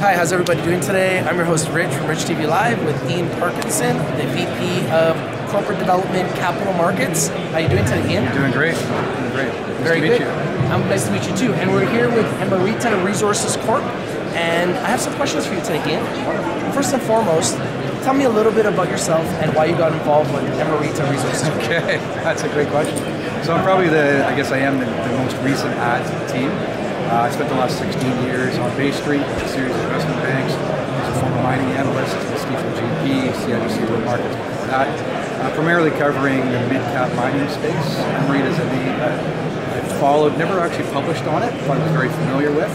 Hi, how's everybody doing today? I'm your host Rich from Rich TV Live with Ian Parkinson, the VP of Corporate Development Capital Markets. How are you doing today, Ian? Doing great. Doing great. Nice Very to meet good. you. I'm nice to meet you too. And we're here with Emerita Resources Corp. And I have some questions for you today, Ian. First and foremost, tell me a little bit about yourself and why you got involved with Emerita Resources Corp. Okay, that's a great question. So I'm probably the, I guess I am the, the most recent add to the team. Uh, I spent the last 16 years on Bay Street, a series of investment banks. I was a former mining analyst at Stifel GP, CIBC World Markets before that. Uh, primarily covering the mid-cap mining space. Emerita is a name that I followed, never actually published on it, but I was very familiar with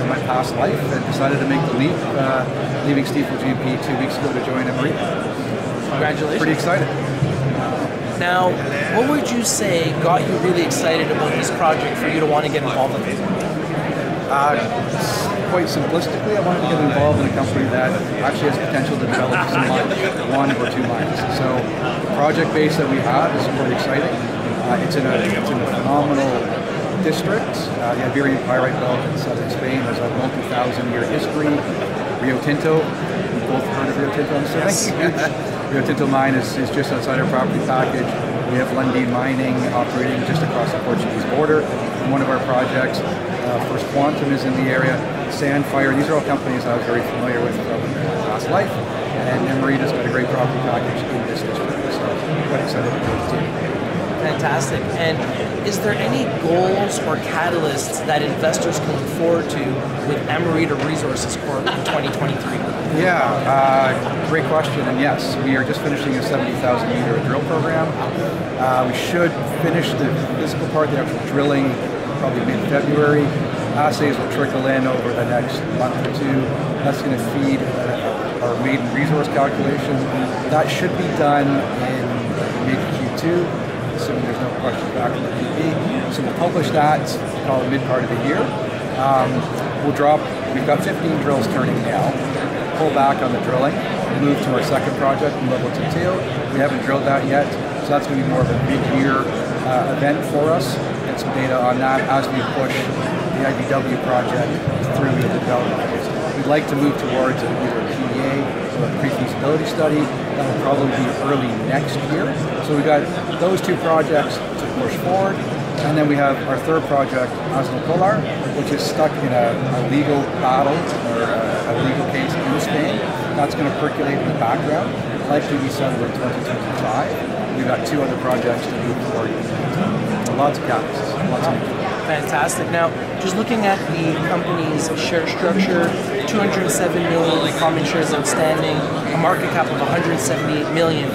in my past life and decided to make the leap, uh, leaving Stifel GP two weeks ago to join Emerita. Congratulations. Pretty excited. Now, what would you say got you really excited about this project for you to want to get involved with it? Uh, quite simplistically, I wanted to get involved in a company that actually has potential to develop some mines, one or two mines. So the project base that we have is quite exciting. Uh, it's, in a, it's in a phenomenal district. Uh, the Iberian Pyrite Belt in southern Spain has a multi-thousand year history. Rio Tinto, you've both heard of Rio Tinto, I'm assuming. Rio Tinto mine is, is just outside our property package. We have Lundin Mining operating just across the Portuguese border. One of our projects, uh, First Quantum, is in the area. Sandfire, these are all companies I was very familiar with from my past life. And Emerita's got a great property package in this district. So quite excited to join the team. Fantastic. And is there any goals or catalysts that investors can look forward to with Emerita Resources Corp in 2023? Yeah, uh, great question. And yes, we are just finishing a 70,000 meter drill program. Uh, we should finish the physical part, the actual drilling, probably mid-February. Assays will trickle in over the next month or two. That's going to feed uh, our maiden resource calculation. That should be done in mid Q2, assuming there's no questions back from the PP. So we'll publish that, call it mid part of the year. Um, we'll drop, we've got 15 drills turning now pull back on the drilling, move to our second project in level 2 We haven't drilled that yet, so that's going to be more of a mid-year uh, event for us. Some data on that as we push the IBW project through the development phase. We'd like to move towards either a PEA or a pre-feasibility study. That will probably be early next year. So we've got those two projects to push forward. And then we have our third project, Aznalcóllar, which is stuck in a, a legal battle or a, a, legal case in Spain. That's going to percolate in the background, likely be settled in 2025. We've got two other projects to move forward. So lots of catalysts, lots of Fantastic. Now, just looking at the company's share structure, 207 million common shares outstanding, a market cap of 178 million.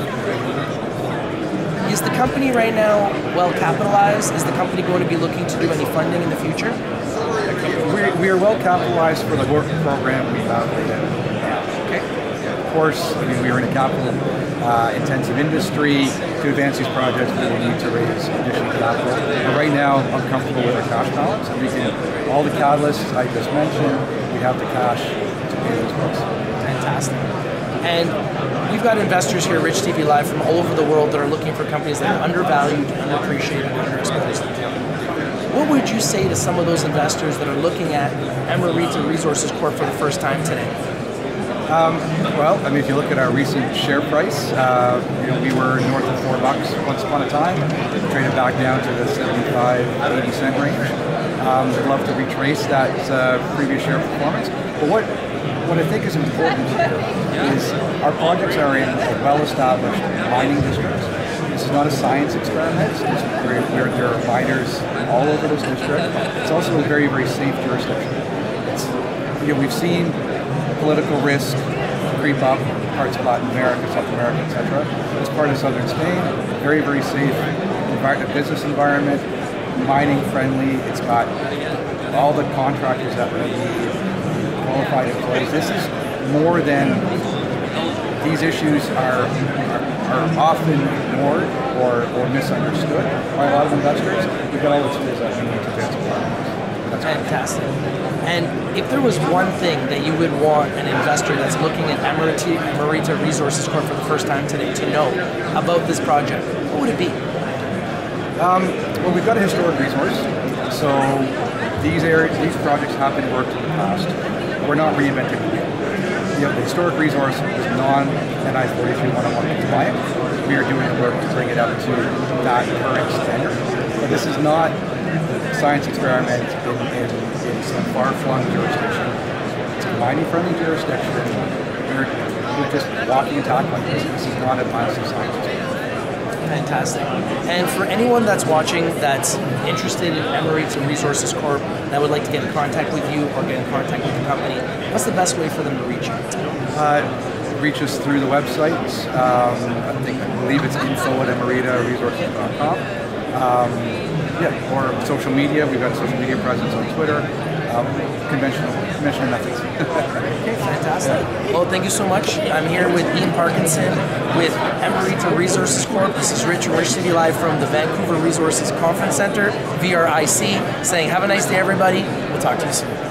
Is the company right now well capitalized? Is the company going to be looking to do any funding in the future? We're, we are well capitalized for the work program we have right now. Okay. Course, I mean, we are in a capital uh, intensive industry. To advance these projects, we will need to raise additional capital. But right now, I'm comfortable with our cash balance. We can, all the catalysts I just mentioned, we have the cash to pay those bills. Fantastic. And we've got investors here, Rich TV Live, from all over the world that are looking for companies that are undervalued, underappreciated, and underexposed. What would you say to some of those investors that are looking at Emerita Resources Corp for the first time today? Um, well, I mean, if you look at our recent share price, uh, you know, we were north of four bucks once upon a time, traded back down to the 75, 80 cent range. Um, I'd love to retrace that uh, previous share performance. But what what I think is important here is our projects are in well-established mining districts. This is not a science experiment. There are miners all over this district. It's also a very, very safe jurisdiction. You know, we've seen political risk creep up parts of Latin America, South America, etc. It's part of southern Spain. Very, very safe environment, business environment, mining friendly. It's got all the contractors that we need, qualified employees. This is more than these issues are, are, are often ignored or, or misunderstood by a lot of investors. We've got all the tools that need to Fantastic. And if there was one thing that you would want an investor that's looking at Emerita, Emerita Resources Corp for the first time today to know about this project, what would it be? Um, well, we've got a historic resource, so these areas, these projects have been worked in the past. we're not reinventing the wheel. The historic resource is non-NI 43-101 compliant. We are doing the work to bring it up to that current standard. But this is not science experiment in, in, in some far-flung jurisdiction. It's a mining-friendly jurisdiction. We're, we're just walking and talking like this. This is not a massive science experiment. Fantastic. And for anyone that's watching that's interested in Emerita Resources Corp that would like to get in contact with you or get in contact with the company, what's the best way for them to reach you? Uh, reach us through the website. Um, I think I believe it's info at emeritaresources.com. Um, yeah, or social media. We've got social media presence on Twitter. Um, conventional conventional methods. Okay, fantastic. Well, thank you so much. I'm here with Ian Parkinson with Emerita Resources Corp. This is Rich from Rich TV Live from the Vancouver Resources Conference Center, VRIC, saying have a nice day, everybody. We'll talk to you soon.